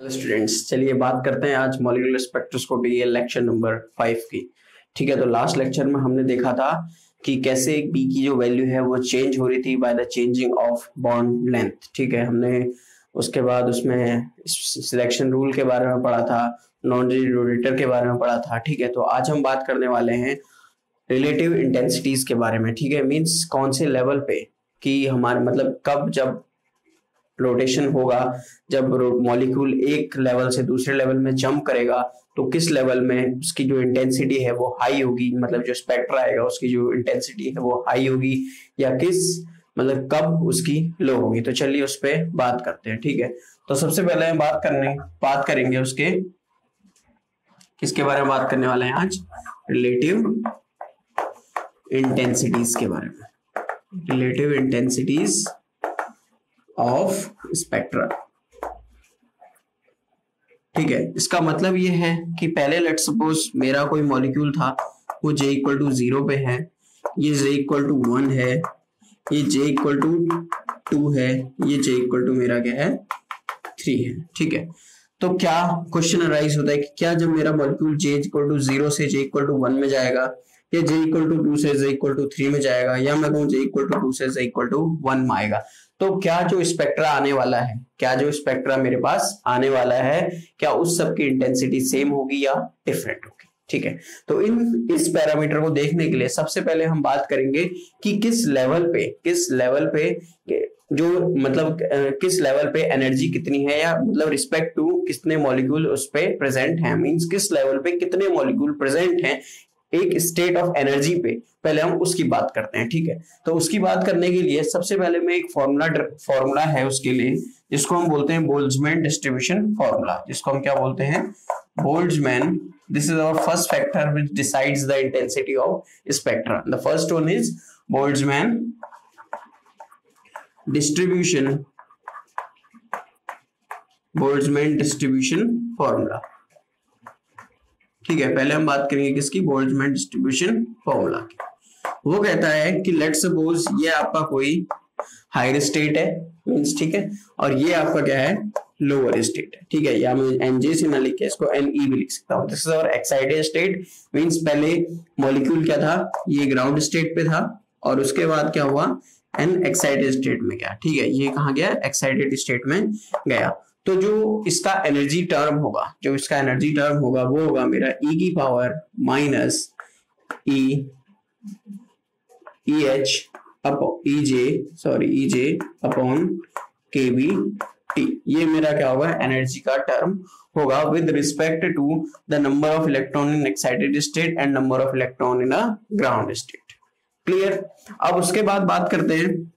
Students चलिए बात करते हैं आज मॉलिकुलर स्पेक्ट्रोस्कोपी के लेक्चर नंबर फाइव की। ठीक है तो लास्ट लेक्चर में हमने देखा था कि कैसे बी की जो वैल्यू है वो चेंज हो रही थी by the changing of bond length ठीक है, हमने उसके बाद उसमें सिलेक्शन रूल के बारे में पढ़ा था नॉन रोटेटर के बारे में पढ़ा था। ठीक है तो आज हम बात करने वाले हैं रिलेटिव इंटेंसिटीज के बारे में। ठीक है मीन्स कौन से लेवल पे कि हमारे मतलब कब जब रोटेशन होगा। जब मॉलिक्यूल एक लेवल से दूसरे लेवल में जंप करेगा तो किस लेवल में उसकी जो इंटेंसिटी है वो हाई होगी? मतलब जो स्पेक्ट्रा आएगा उसकी जो इंटेंसिटी है वो हाई होगी या किस मतलब कब उसकी लो होगी? तो चलिए उस पर बात करते हैं, ठीक है? तो सबसे पहले हम बात करने, बात करेंगे उसके, किसके बारे में बात करने वाले हैं आज? रिलेटिव इंटेंसिटीज के बारे में। रिलेटिव इंटेंसिटीज ऑफ़ स्पेक्ट्रा ठीक है इसका मतलब ये है कि पहले लेट सपोज़ मेरा कोई मॉलिक्यूल था वो जे इक्वल टू ज़ीरो पे है ये जे इक्वल टू वन है ये जे इक्वल टू टू है ये जे इक्वल टू मेरा क्या है थ्री है ठीक है तो क्या क्वेश्चन अराइज होता है कि क्या जब मेरा molecule J equal to zero से जे इक्वल टू वन में जाएगा या जे इक्वल टू टू से जे इक्वल टू थ्री में जाएगा या मैं कहूँ जे इक्वल टू टू से जे इक्वल टू वन में आएगा तो क्या जो स्पेक्ट्रा आने वाला है? क्या जो स्पेक्ट्रा मेरे पास आने वाला है, क्या उस सब की इंटेंसिटी सेम होगी या डिफरेंट होगी? ठीक है? तो इन, इस पैरामीटर को देखने के लिए सबसे पहले हम बात करेंगे कि किस लेवल पे, किस लेवल पे जो मतलब किस लेवल पे एनर्जी कितनी है या मतलब रिस्पेक्ट टू कितने मॉलिक्यूल उस पे प्रेजेंट है? मींस किस लेवल पे कितने मॉलिक्यूल प्रेजेंट हैं? एक स्टेट ऑफ़ एनर्जी पे पहले हम उसकी बात करते हैं, ठीक है? तो उसकी बात करने के लिए सबसे पहले मैं एक फॉर्मूला फॉर्मूला है उसके लिए, जिसको हम बोलते हैं बोल्जमैन डिस्ट्रीब्यूशन फॉर्मूला जिसको हम क्या बोलते हैं? Boltzmann this is our first factor which decides the intensity of spectrum the first one is Boltzmann distribution Boltzmann distribution formula ठीक है, पहले हम बात करेंगे किसकी? बोल्ट्जमैन डिस्ट्रीब्यूशन फॉर्मूला की। वो कहता है कि लेट सपोज़ ये आपका कोई हायर स्टेट है मीन्स ठीक है, और ये आपका क्या है? लोअर स्टेट है। ठीक है, या मैं एनजे से ना लिख के इसको एन ई भी लिख सकता हूँ। This is our excited state means पहले मॉलिक्यूल क्या था? ये ग्राउंड स्टेट पे था, और उसके बाद क्या हुआ? एन एक्साइटेड स्टेट में गया। ठीक है, ये कहा गया? एक्साइटेड स्टेट में गया। तो जो इसका एनर्जी टर्म होगा, जो इसका एनर्जी टर्म होगा, वो होगा मेरा ई e की power minus E E H E J sorry E J upon K B T ये मेरा क्या होगा? एनर्जी का टर्म होगा with respect to the number of electron in excited state and number of electron in a ground state clear अब उसके बाद बात करते हैं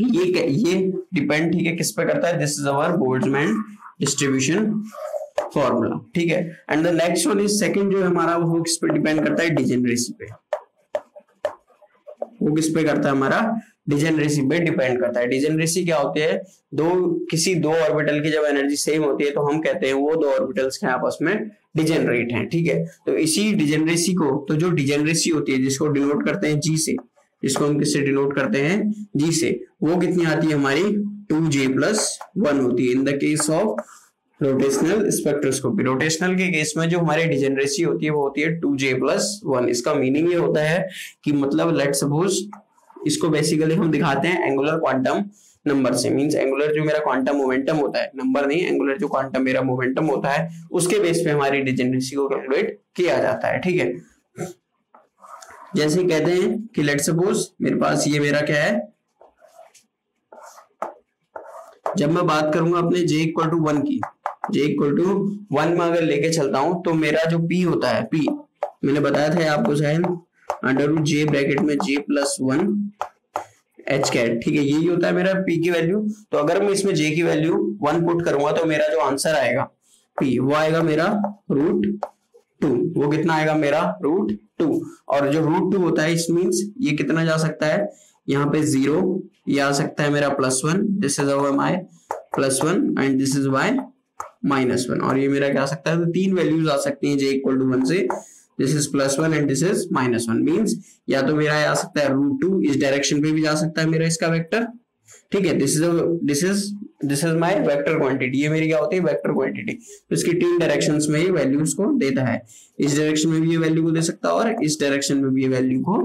ये ये डिपेंड ठीक है, किस पे करता है? This is our Boltzmann distribution formula ठीक है? And the next one is second जो हमारा, वो किस पे डिपेंड करता है? डिजेनरेसी पे। वो किस पे करता है हमारा? डिजेनरेसी पे डिपेंड करता है। डिजेनरेसी क्या होती है? दो, किसी दो ऑर्बिटल की जब एनर्जी सेम होती है तो हम कहते हैं वो दो ऑर्बिटल्स के आपस में डिजेनरेट हैं, ठीक है? तो इसी डिजेनरेसी को तो जो डिजेनरेसी होती है, जिसको डिनोट करते हैं जी से जिसको हम किससे डिनोट करते हैं? जी से। वो कितनी आती है हमारी? टू जे प्लस वन होती है। In the case of rotational spectroscopy rotational के केस में जो हमारी डिजेनरेसी होती है, वो होती है टू जे प्लस वन इसका मीनिंग ये होता है कि मतलब लेट सपोज़ इसको बेसिकली हम दिखाते हैं एंगुलर क्वांटम नंबर से। मींस एंगुलर जो मेरा क्वांटम मोमेंटम होता है। नंबर नहीं एंगुलर जो क्वांटम मेरा मोमेंटम होता है, उसके बेस पे हमारी डिजेनरेसी को कैलकुलेट किया जाता है। ठीक है? जैसे कहते हैं कि लेट सपोज़ मेरे पास ये मेरा क्या है? जब मैं बात करूँगा अपने जे इक्वल टू वन की जे इक्वल टू वन में अगर लेके चलता हूँ तो मेरा जो पी होता है पी मैंने बताया था आपको शायद अंडर रूट जे ब्रैकेट में J plus one H cut ठीक है, यही होता है मेरा पी की वैल्यू तो अगर मैं इसमें जे की वैल्यू वन पुट करूँगा तो मेरा जो आंसर आएगा पी वो आएगा मेरा रूट टू, वो कितना आएगा मेरा रूट टू और जो रूट टू होता है, इस मीन्स ये कितना जा सकता है? यहाँ पे ज़ीरो ये आ सकता है मेरा plus one this is our my plus one and this is Y minus one और ये मेरा क्या सकता है? तो तीन वैल्यूज़ आ सकती हैं जे इक्वल टू वन से. This is plus one and this is minus one means या तो मेरा आ सकता है रूट टू इस डायरेक्शन पे भी जा सकता है मेरा इसका वेक्टर ठीक है this is this is this is my vector quantity ये मेरी क्या होती है? वेक्टर क्वांटिटी तो इसकी तीन डायरेक्शंस में ये वैल्यूज़ को देता है। इस डायरेक्शन में भी ये वैल्यू को दे सकता है और इस डायरेक्शन में भी ये वैल्यू को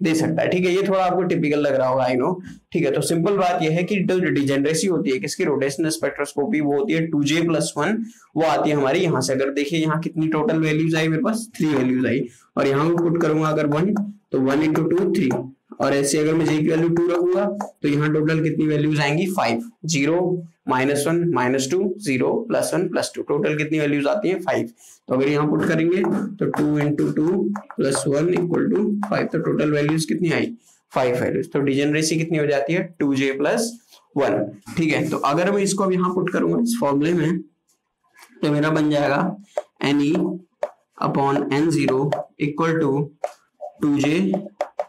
दे सकता है। ठीक है, ये थोड़ा आपको टिपिकल लग रहा होगा आई नो ठीक है तो सिंपल बात ये है कि जो डिजेनरेसी होती है, किसकी? रोटेशनल स्पेक्ट्रोस्कोपी वो होती है टू जे प्लस वन वो आती है हमारी यहाँ से। अगर देखिए यहाँ कितनी टोटल वैल्यूज़ आई, मेरे पास थ्री वैल्यूज़ आई। और यहाँ पुट करूँगा अगर वन तो वन इंटू टू थ्री और ऐसे अगर मैं जे की वैल्यू टू रखूँगा तो यहाँ टोटल कितनी वैल्यूज़ आएँगी? Five zero minus one minus two zero plus one plus two total कितनी वैल्यूज़ आती है? फाइव तो अगर यहाँ पुट करेंगे तो two into two plus one equal to five तो टोटल वैल्यूज़ कितनी आई? फाइव वैल्यूज़ तो डिजेनरेसी कितनी हो जाती है? टू जे प्लस वन ठीक है? तो अगर मैं इसको अब यहाँ पुट करूँगा, इस फॉर्मूले में तो मेरा बन जाएगा N E upon N zero equal to two J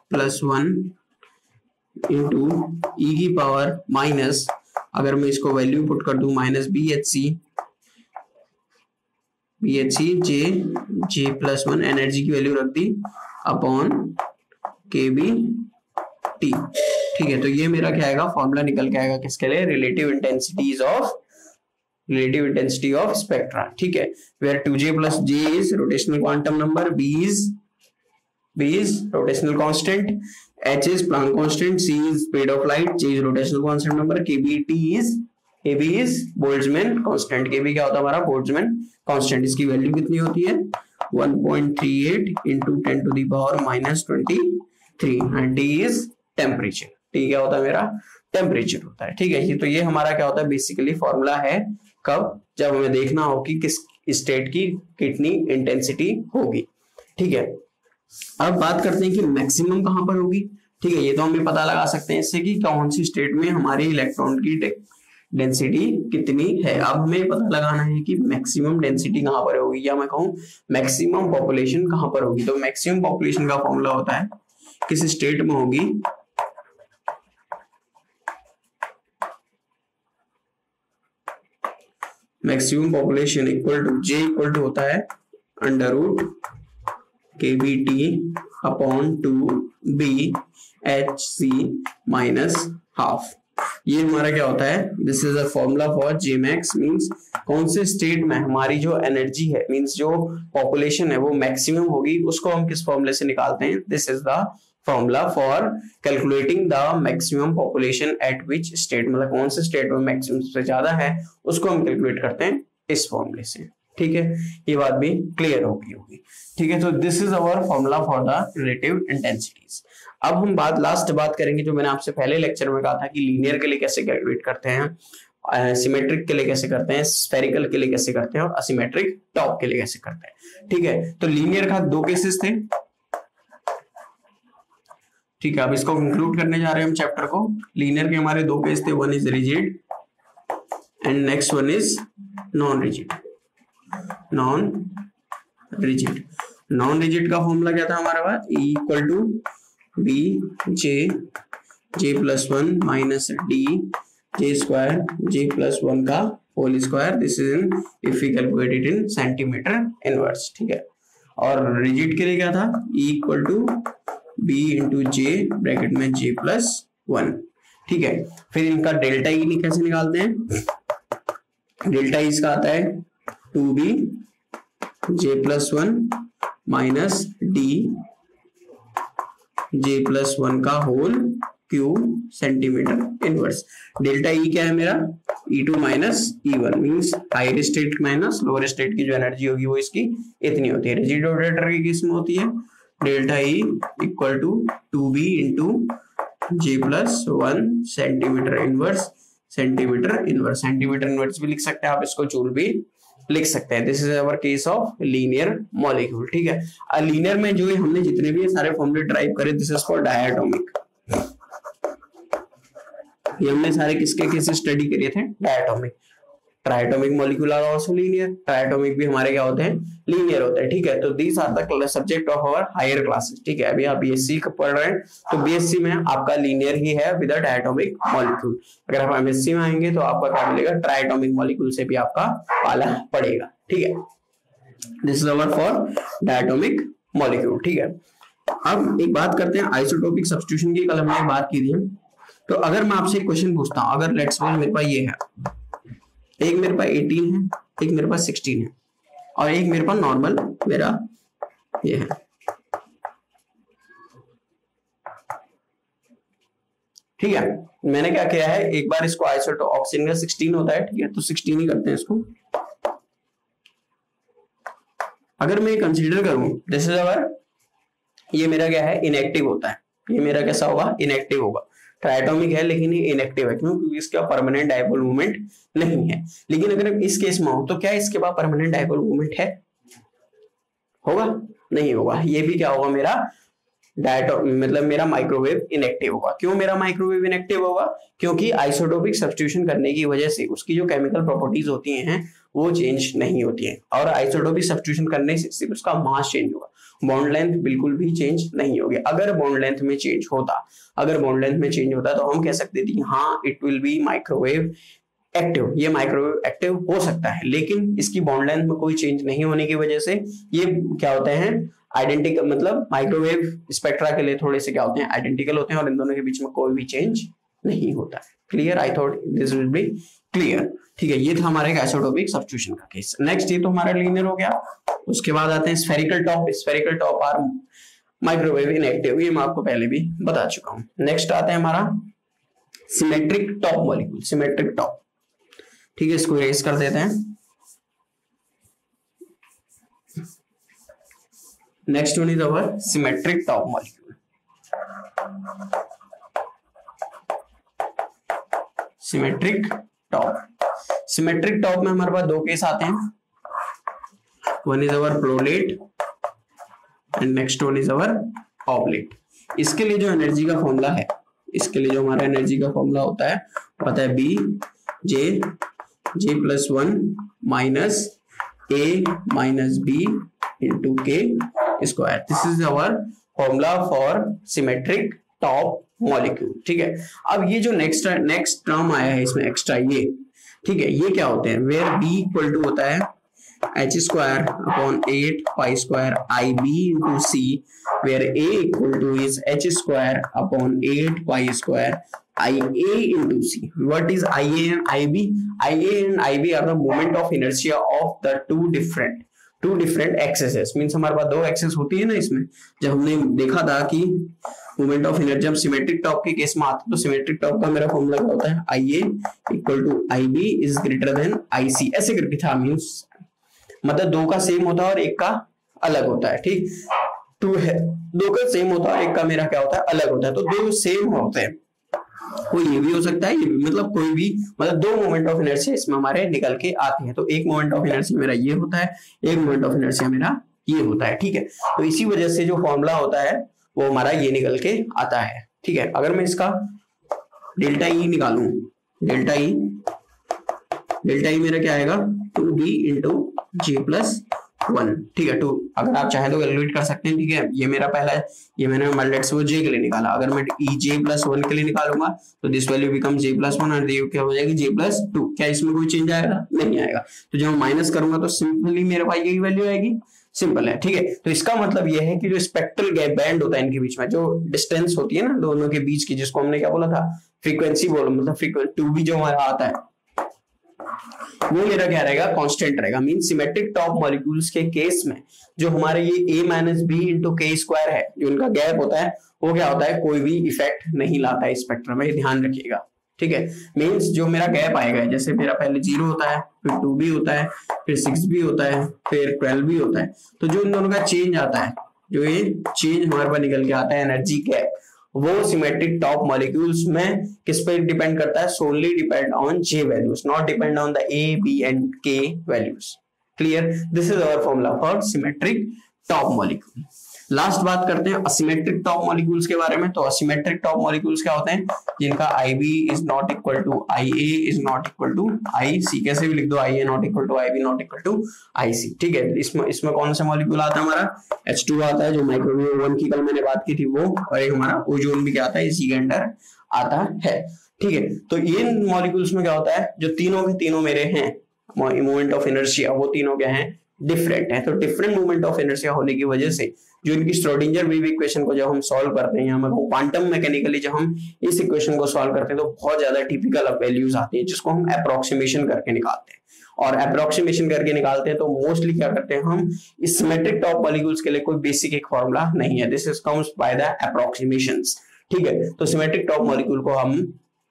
plus one into E की पावर माइनस अगर मैं इसको वैल्यू पुट कर दू minus B H C B H C J J plus one energy की वैल्यू रख दी अपॉन के बी टी ठीक है तो ये मेरा क्या आएगा? फॉर्मूला निकल के आएगा किसके लिए? Relative intensities of relative intensity of spectra ठीक है, where 2j plus j is rotational quantum number, b is b is rotational constant h is Planck constant c is speed of light j is rotational constant number kbt is kb is Boltzmann constant kb क्या होता है हमारा Boltzmann constant इसकी value कितनी होती है 1.38 into 10 to the power minus 23 and t is temperature t क्या होता है मेरा टेम्परेचर होता है ठीक है ये तो ये हमारा क्या होता है बेसिकली फॉर्मूला है कब जब हमें देखना हो कि किस स्टेट की कितनी इंटेंसिटी होगी ठीक है अब बात करते हैं कि मैक्सिमम कहाँ पर होगी? ठीक है, ये तो हमें पता लगा सकते हैं इससे कि कौन सी स्टेट में हमारे इलेक्ट्रॉन की डेंसिटी कितनी है। अब हमें पता लगाना है कि मैक्सिमम डेंसिटी कहाँ पर होगी। या मैं कहूँ मैक्सिमम पॉपुलेशन कहाँ पर होगी? तो मैक्सिमम पॉपुलेशन का फॉर्मूला होता है, किस स्टेट में होगी? Maximum population equal to J equal to होता है under root K B T upon two B H C minus half ये हमारा क्या होता है? This is a formula for J max means कौन से स्टेट में हमारी जो एनर्जी है मीन्स जो पॉपुलेशन है, वो मैक्सिमम होगी, उसको हम किस फॉर्मूले से निकालते हैं? This is the formula for calculating the maximum population at which state मतलब कौन से स्टेट में मैक्सिमम से ज़्यादा है, उसको हम कैलकुलेट करते हैं इस फॉर्मूले से। ठीक है? ये बात भी क्लियर होगी होगी। ठीक है तो this is our formula for the relative intensities अब हम बात लास्ट बात करेंगे जो मैंने आपसे पहले लेक्चर में कहा था कि लीनियर के लिए कैसे कैलकुलेट करते हैं सिमेट्रिक के लिए कैसे करते हैं स्पेरिकल के लिए कैसे करते हैं और असिमेट्रिक टॉप के लिए कैसे करते हैं। ठीक है तो लीनियर का दो केसेस थे। ठीक है, अब इसको कंक्लूड करने जा रहे हैं हम चैप्टर को। लीनियर के हमारे दो केस थे one is rigid and next one is non rigid non rigid non rigid का फॉर्मूला क्या था हमारे पास? Equal to B J J plus one minus D J square J plus one का whole square this is in if you calculate it in centimetre inverse ठीक है? और rigid के लिए क्या था? Equal to B into J bracket में J plus one ठीक है? फिर इनका डेल्टा ई e कैसे निकालते हैं? डेल्टा ई e इसका आता है two B J plus one minus D J plus one का whole cube centimetre inverse delta E क्या है मेरा? E two minus E one means higher state minus lower state की जो एनर्जी होगी वो इसकी इतनी होती है। रेजिडोडेटर की किसमें होती है। Delta E equal to two B into J plus one centimetre inverse centimetre inverse centimetre inverse भी लिख सकते हैं आप, इसको चूल भी लिख सकते हैं। This is our case of linear molecule ठीक है? लीनियर में जो है, हमने जितने भी सारे फॉर्मुले ड्राइव करे दिस इज़ फॉर डायटोमिक ये हमने सारे किसके केसेस स्टडी करिए थे? Diatomic triatomic molecule are also linear triatomic भी हमारे क्या होते हैं? लीनियर होते हैं, ठीक है? तो these are the subject of our higher classes ठीक है? अभी आप बीएससी का पढ़ रहे हैं तो बीएससी में आपका लीनियर ही है विद डायटोमिक मॉलिक्यूल अगर आप एमएससी में आएँगे तो आपका क्या मिलेगा? ट्राइटोमिक मॉलिक्यूल से भी आपका पाला पड़ेगा, ठीक है? This is our for diatomic molecule ठीक है? अब एक बात करते हैं आइसोटोपिक सब्सटीट्यूशन की कल हमने बात की थी। तो अगर मैं आपसे क्वेश्चन पूछता हूँ, अगर लेट्स मेरे पास ये है एक मेरे पास 18 है, एक मेरे पास 16 है और एक मेरे पास नॉर्मल मेरा ये है। ठीक है, मैंने क्या किया है, एक बार इसको आइसोटो ऑक्सीजन का 16 होता है, ठीक है तो 16 ही करते हैं इसको। अगर मैं कंसीडर करूँ दिस इज़ अवर ये मेरा क्या है इनएक्टिव होता है। ये मेरा कैसा होगा इनएक्टिव होगा। ट्राइटोमिक है, लेकिन ये इनएक्टिव है क्यों क्योंकि इसका परमानेंट डायपोल मूवमेंट नहीं है। लेकिन अगर इस केस में हो तो क्या इसके पास परमानेंट डायपोल मूवमेंट है? होगा? नहीं होगा। ये भी क्या होगा मेरा? डायटो मतलब मेरा माइक्रोवेव इनएक्टिव होगा। क्यों मेरा माइक्रोवेव इनएक्टिव होगा? क्योंकि आइसोटोपिक सब्सटीट्यूशन करने की वजह से उसकी जो केमिकल प्रॉपर्टीज़ होती हैं वो चेंज नहीं होती है। और आइसोटोपिक सब्सटीट्यूशन करने से सिर्फ़ उसका मास चेंज होगा। बॉन्ड लेंथ बिल्कुल भी चेंज नहीं होगी। अगर बॉन्ड लेंथ में चेंज होता, अगर बॉन्ड लेंथ में चेंज होता तो हम कह सकते थे हाँ it will be microwave active ये माइक्रोवेव एक्टिव हो सकता है, लेकिन इसकी बॉन्ड लेंथ में कोई चेंज नहीं होने की वजह से ये क्या होते हैं? आइडेंटिकल मतलब माइक्रोवेव स्पेक्ट्रा के लिए थोड़े से क्या होते हैं? आइडेंटिकल होते हैं और इन दोनों के बीच में कोई भी चेंज नहीं होता है। Clear I thought this will be clear ठीक है, ये था हमारे आइसोटोपिक सब्स्टिट्यूशन का केस नेक्स्ट ये तो हमारा लीनियर हो गया। उसके बाद आते हैं spherical top spherical top are microwave inactive ये मैं आपको पहले भी बता चुका हूँ। नेक्स्ट आता है हमारा symmetric top molecule symmetric top ठीक है, इसको रेस कर देते हैं। Next one is our symmetric top molecule symmetric top symmetric top में हमारे पास दो केस आते हैं। One is our prolate and next one is our oblate इसके लिए जो एनर्जी का फॉर्मूला है, इसके लिए जो हमारा एनर्जी का फॉर्मूला होता है, पता है B J J plus one minus A minus B into K square this is our formula for symmetric top molecule ठीक है? अब ये जो नेक्स्ट नेक्स्ट टर्म आया है, इसमें एक्स्ट्रा ये ठीक है, ये क्या होते हैं? वेयर बी इक्वल टू होता है H square upon eight pi square I B into C where A equal to is H square upon eight pi square I A into C what is I A and I B I A and I B are the moment of inertia of the two different two different axes means हमारे पास दो access होती है ना इसमें। जब हमने देखा था कि मोमेंट ऑफ़ एनर्जी हम सिमेट्रिक टॉप के केस में आते हैं तो सिमेट्रिक टॉप का मेरा फॉर्मूला क्या होता है? I A equal to I B is greater than I C ऐसे करके था मीन्स मतलब दो का सेम होता है और एक का अलग होता है, ठीक? टू है, दो का सेम होता है एक का मेरा क्या होता है? अलग होता है। तो दो सेम होते हैं। कोई ये भी हो सकता है, ये भी मतलब कोई भी मतलब दो मोमेंट ऑफ़ इनर्जी इसमें हमारे निकल के आते हैं। तो एक मोमेंट ऑफ़ इनर्जी मेरा ये होता है, एक मोमेंट ऑफ़ इनर्जी मेरा ये होता है, ठीक है? तो इसी वजह से जो फॉर्मूला होता है वो हमारा ये निकल के आता है, ठीक है? अगर मैं इसका डेल्टा ई e निकालू, डेल्टा ई डेल्टा ई मेरा क्या आएगा? Two B into J plus one ठीक है? टू अगर आप चाहें तो कैलकुलेट कर सकते हैं, ठीक है? ये मेरा पहला है, ये मैंने मल्टेट्स वो जे के लिए निकाला। अगर मैं ई जे प्लस वन के लिए निकालूँगा तो this value become J plus one और क्या हो जाएगी? जे प्लस टू क्या इसमें कोई चेंज आएगा? नहीं आएगा। तो जब माइनस करूँगा तो सिंपली मेरे पास यही वैल्यू आएगी। सिंपल है, ठीक है? तो इसका मतलब ये है कि जो स्पेक्ट्रल गैप बैंड होता है इनके बीच में, जो डिस्टेंस होती है ना, दोनों के बीच की, जिसको हमने क्या बोला था? फ्रीक्वेंसी बोलो मतलब टू भी जो हमारा आता है, वो मेरा क्या रहेगा? कांस्टेंट रहेगा। मीन सिमेट्रिक टॉप मॉलिक्यूल्स के केस में, जो हमारे ये A minus B into K square है, जो उनका गैप होता है, वो क्या होता है? कोई भी इफ़ेक्ट नहीं लाता है स्पेक्ट्रम में ध्यान रखिएगा। ठीक है? मीन्स जो मेरा गैप आएगा, जैसे मेरा पहले ज़ीरो होता है, फिर टू भी होता है, फिर सिक्स भी होता है, फिर ट्वेल्व भी होता है। तो जो इन दोनों का चेंज आता है, जो ये चेंज हमारे पास निकल के आता है एनर्जी गैप वो सिमेट्रिक टॉप मॉलिक्यूल्स में किस पे डिपेंड करता है? So only depend on J values not depend on the A B and K values clear this is our formula for symmetric top molecule last बात करते हैं asymmetric top molecules के बारे में। तो असिमेट्रिक टॉप मॉलिक्यूल्स क्या होते हैं? जिनका I B is not equal to I A is not equal to I C कैसे भी लिख दो I A not equal to I B not equal to I C ठीक है, इसमें इसमें कौन सा मॉलिक्यूल आता है हमारा? एच टू आता है, जो माइक्रोवेव वन की कल मैंने बात की थी वो, और एक हमारा ओजोन भी क्या आता है, इसी के अंडर आता है। ठीक है तो इन मॉलिक्यूल्स में क्या होता है? जो तीनों के तीनों मेरे हैं मोमेंट ऑफ़ इनर्शिया वो तीनों क्या हैं? डिफरेंट है। तो डिफरेंट मूवमेंट ऑफ़ इनर्शिया होने की वजह से जो इनकी स्ट्रोडिंजर वेव इक्वेशन को जब हम सॉल्व करते हैं, या क्वांटम मैकेनिकली जब हम इस इक्वेशन को सॉल्व करते हैं तो बहुत ज़्यादा टिपिकल वैल्यूज़ आती है, जिसको हम अप्रोक्सीमेशन करके निकालते हैं। और अप्रोक्सीमेशन करके निकालते हैं तो मोस्टली क्या करते हैं हम सिमेट्रिक टॉप मॉलिक्यूल्स के लिए कोई बेसिक एक फॉर्मूला नहीं है। This is comes by the approximation ठीक है? तो सिमेट्रिक टॉप मॉलिक्यूल को हम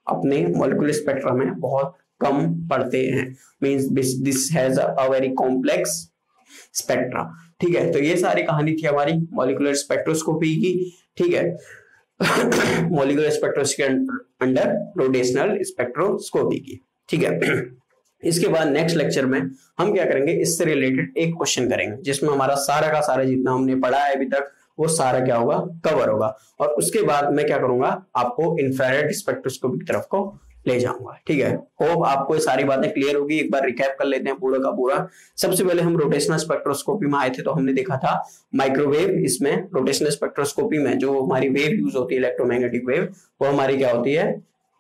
अपने मॉलिक्यूलर स्पेक्ट्रम में बहुत कम पढ़ते हैं। Means this has a very complex spectra ठीक है तो ये सारी कहानी थी हमारी मॉलिकुलर स्पेक्ट्रोस्कोपी की। ठीक है molecular spectroscopy under rotational spectroscopy की। ठीक है, इसके बाद नेक्स्ट लेक्चर में हम क्या करेंगे, इससे रिलेटेड एक क्वेश्चन करेंगे, जिसमें हमारा सारा का सारा जितना हमने पढ़ा है अभी तक, वो सारा क्या होगा कवर होगा। और उसके बाद मैं क्या करूँगा, आपको इंफ्रारेड स्पेक्ट्रोस्कोपी की तरफ़ को ले जाऊँगा, ठीक है? होप आपको ये सारी बातें क्लियर होगी। एक बार रिकैप कर लेते हैं पूरा का पूरा। सबसे पहले हम रोटेशनल स्पेक्ट्रोस्कोपी में आए थे तो हमने देखा था माइक्रोवेव इसमें रोटेशनल स्पेक्ट्रोस्कोपी में जो हमारी वेव यूज़ होती है इलेक्ट्रोमैग्नेटिक वेव वो हमारी क्या होती है?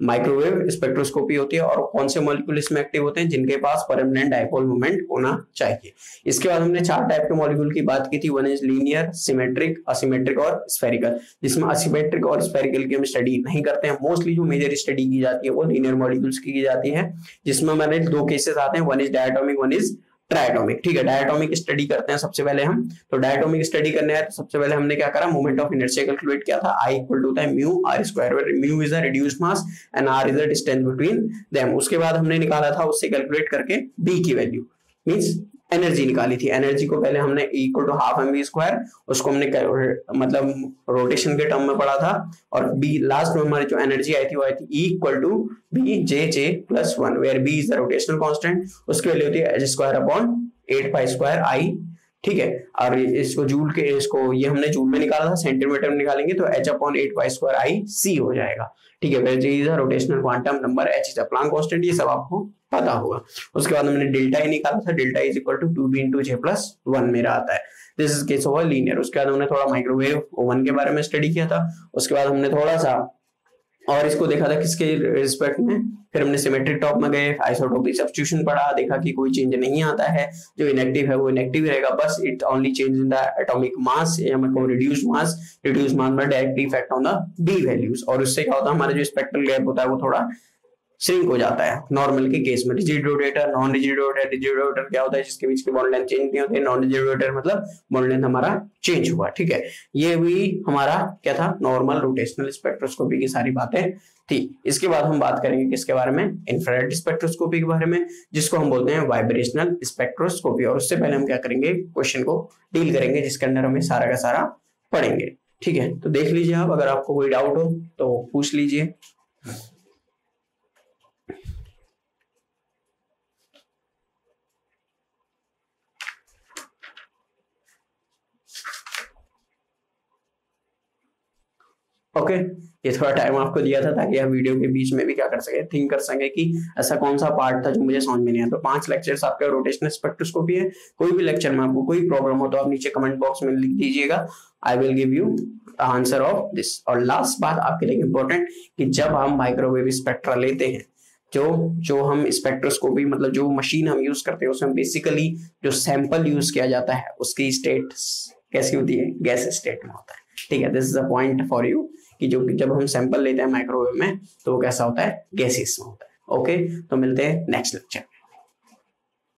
माइक्रोवेव स्पेक्ट्रोस्कोपी होती है और कौन से मॉलिक्यूल इसमें एक्टिव होते हैं जिनके पास परमानेंट डायपोल मूवमेंट होना चाहिए। इसके बाद हमने चार टाइप के मॉलिक्यूल की बात की थी। One is linear symmetric asymmetric और स्फेरिकल जिसमें असिमेट्रिक और स्फेरिकल की हम स्टडी नहीं करते हैं। मोस्टली जो मेजर स्टडी की जाती है वो लीनियर मॉलिक्यूल्स की, की जाती है। जिसमें हमारे दो केसेस आते हैं। One is diatomic one is diatomic ठीक है? डायटोमिक स्टडी करते हैं सबसे पहले हम। तो डायटोमिक स्टडी करने आए तो सबसे पहले हमने क्या करा? मोमेंट ऑफ़ इनर्शिया कैलकुलेट किया था। आई इक्वल टू था mu R square mu is a reduce mass and R is the distance between them उसके बाद हमने निकाला था उससे कैलकुलेट करके बी की वैल्यू मींस एनर्जी निकाली थी। एनर्जी को पहले हमने equal to half M v square उसको हमने मतलब रोटेशन के टर्म में पढ़ा था और बी लास्ट में हमारी जो एनर्जी आई थी, वो आई थी equal to B J J plus one where B is the rotational constant उसकी वैल्यू होती है H square upon eight pi square I ठीक है? और इसको जूल के, इसको ये हमने जूल में निकाला था सेंटीमीटर में निकालेंगे तो H upon eight pi square I C हो जाएगा। ठीक है rotational quantum number H is Planck constant ये सब आपको पता होगा। उसके बाद हमने डेल्टा ही निकाला था delta is equal to two B into J plus one मेरा आता है। This is case of linear उसके बाद हमने थोड़ा माइक्रोवेव ओवन के बारे में स्टडी किया था। उसके बाद हमने थोड़ा सा और इसको देखा था किसके रिस्पेक्ट में? फिर हमने सिमेट्रिक टॉप में गए आइसोटोपिक सब्सटीट्यूशन पढ़ा, देखा कि कोई चेंज नहीं आता है। जो इनएक्टिव है, वो इनएक्टिव रहेगा। बस it only change in the atomic mass या मैं कहूँ रिड्यूस मास रिड्यूस मास में direct effect on the B values और उससे क्या होता है, हमारा जो स्पेक्ट्रल गैप होता है, वो थोड़ा श्रिंक हो जाता है। नॉर्मल के केस में rigid rotator non rigid rotator rigid rotator क्या होता है? जिसके बीच के बॉन्ड लेंथ चेंज नहीं होते नॉन रिजिड रोटेटर मतलब बॉन्ड लेंथ हमारा चेंज हुआ, ठीक है? ये भी हमारा क्या था? नॉर्मल रोटेशनल स्पेक्ट्रोस्कोपी की सारी बातें थी। इसके बाद हम बात करेंगे किसके बारे में? इंफ्रारेड स्पेक्ट्रोस्कोपी के बारे में, जिसको हम बोलते हैं वाइब्रेशनल स्पेक्ट्रोस्कोपी और उससे पहले हम क्या करेंगे? क्वेश्चन को डील करेंगे, जिसके अंदर हमें सारा का सारा पढ़ेंगे, ठीक है? तो देख लीजिए आप, अगर आपको कोई डाउट हो तो पूछ लीजिए। ओके ये थोड़ा टाइम आपको दिया था ताकि आप वीडियो के बीच में भी क्या कर सके थिंक कर सके कि ऐसा कौन सा पार्ट था जो मुझे समझ में नहीं आया तो पाँच लेक्चर्स आपके रोटेशनल स्पेक्ट्रोस्कोपी है कोई भी लेक्चर में आपको कोई प्रॉब्लम हो तो आप नीचे कमेंट बॉक्स में लिख दीजिएगा। I will give you answer of this और लास्ट बात आपके लिए इंपॉर्टेंट कि जब हम माइक्रोवेव स्पेक्ट्रा लेते हैं, जो जो हम स्पेक्ट्रोस्कोपी मतलब जो मशीन हम यूज़ करते हैं, उसमें बेसिकली जो सैंपल यूज़ किया जाता है, उसकी स्टेट कैसी होती है? गैस स्टेट में होता है। ठीक है this is a point for you कि जो जब हम सैंपल लेते हैं माइक्रोवेव में तो वो कैसा होता है? गैसेस में होता है। ओके तो मिलते हैं नेक्स्ट लेक्चर